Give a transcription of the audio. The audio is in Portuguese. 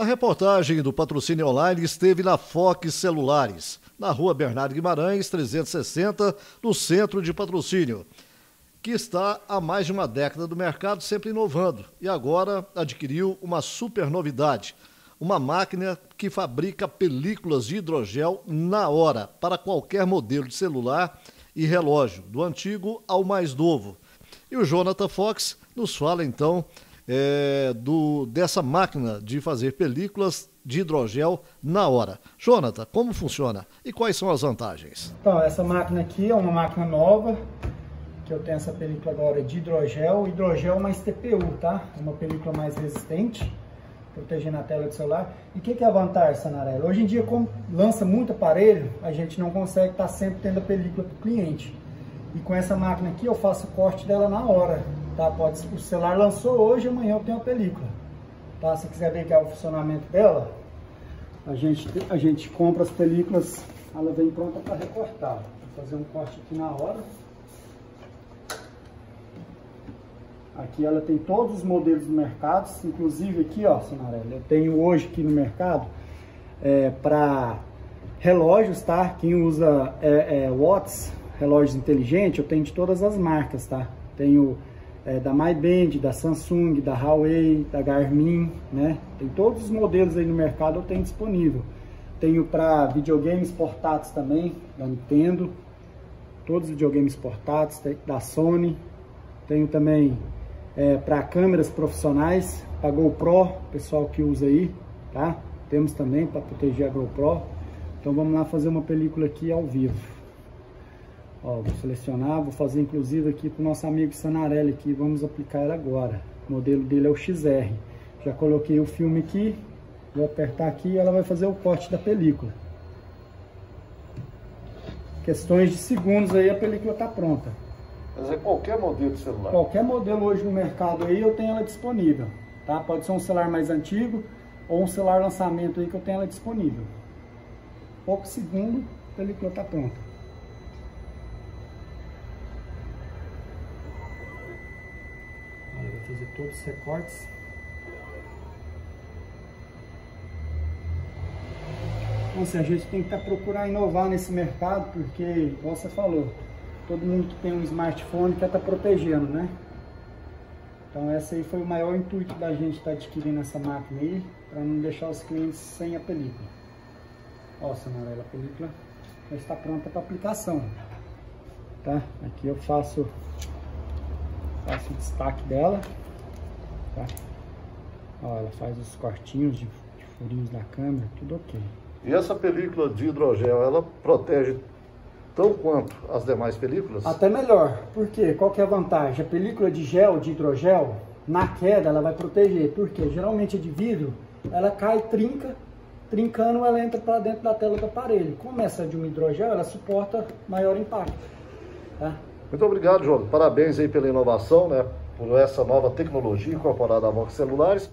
A reportagem do patrocínio online esteve na Fox Celulares, na rua Bernardo Guimarães, 360, no centro de patrocínio, que está há mais de uma década do mercado, sempre inovando, e agora adquiriu uma super novidade. Uma máquina que fabrica películas de hidrogel na hora, para qualquer modelo de celular e relógio, do antigo ao mais novo. E o Jonathan Fox nos fala então é, do, dessa máquina de fazer películas de hidrogel na hora. Jonathan, como funciona e quais são as vantagens? Então, essa máquina aqui é uma máquina nova, que eu tenho essa película agora de hidrogel. Hidrogel mais TPU, tá? É uma película mais resistente, protegendo a tela do celular. E o que, que, é a vantagem, Sanarelli? Hoje em dia, como lança muito aparelho, a gente não consegue estar tá sempre tendo a película para o cliente. E com essa máquina aqui, eu faço o corte dela na hora. Tá? Pode, o celular lançou hoje, amanhã eu tenho a película. Tá? Se quiser ver que é o funcionamento dela, a gente, a gente compra as películas, ela vem pronta para recortar. Vou fazer um corte aqui na hora. Aqui ela tem todos os modelos do mercado, inclusive aqui, ó, Sinarela, eu tenho hoje aqui no mercado é, para relógios, tá? Quem usa é, é, Watts, relógios inteligentes, eu tenho de todas as marcas, tá? Tenho é, da MyBand, da Samsung, da Huawei, da Garmin, né? Tem todos os modelos aí no mercado eu tenho disponível. Tenho para videogames portáteis também, da Nintendo, todos os videogames portáteis, da Sony. Tenho também é, para câmeras profissionais, a GoPro, pessoal que usa aí, tá? Temos também para proteger a GoPro. Então vamos lá fazer uma película aqui ao vivo. Ó, vou selecionar, vou fazer inclusive aqui para o nosso amigo Sanarelli aqui, vamos aplicar ela agora. O modelo dele é o XR. Já coloquei o filme aqui, vou apertar aqui e ela vai fazer o corte da película. Questões de segundos aí a película está pronta. Quer dizer, qualquer modelo de celular? Qualquer modelo hoje no mercado aí eu tenho ela disponível. Tá? Pode ser um celular mais antigo ou um celular lançamento aí que eu tenho ela disponível. Pouco segundo, a película está pronta. Fazer todos os recortes. Então, assim, a gente tem que tá procurar inovar nesse mercado, porque, como você falou, todo mundo que tem um smartphone quer estar tá protegendo, né? Então esse aí foi o maior intuito da gente estar tá adquirindo essa máquina aí, para não deixar os clientes sem a película. Ó, Samarela, a película já está pronta para aplicação. Tá? Aqui eu faço, faço o destaque dela tá? Ó, ela faz os cortinhos de, de furinhos da câmera, tudo ok. E essa película de hidrogel, ela protege tão quanto as demais películas? Até melhor, porque qual que é a vantagem? A película de gel, de hidrogel, na queda ela vai proteger, porque geralmente a de vidro, ela cai, trinca, trincando ela entra para dentro da tela do aparelho. Como essa de um hidrogel, ela suporta maior impacto. Tá? Muito obrigado, João. Parabéns aí pela inovação, né? por essa nova tecnologia incorporada a Vox Celulares.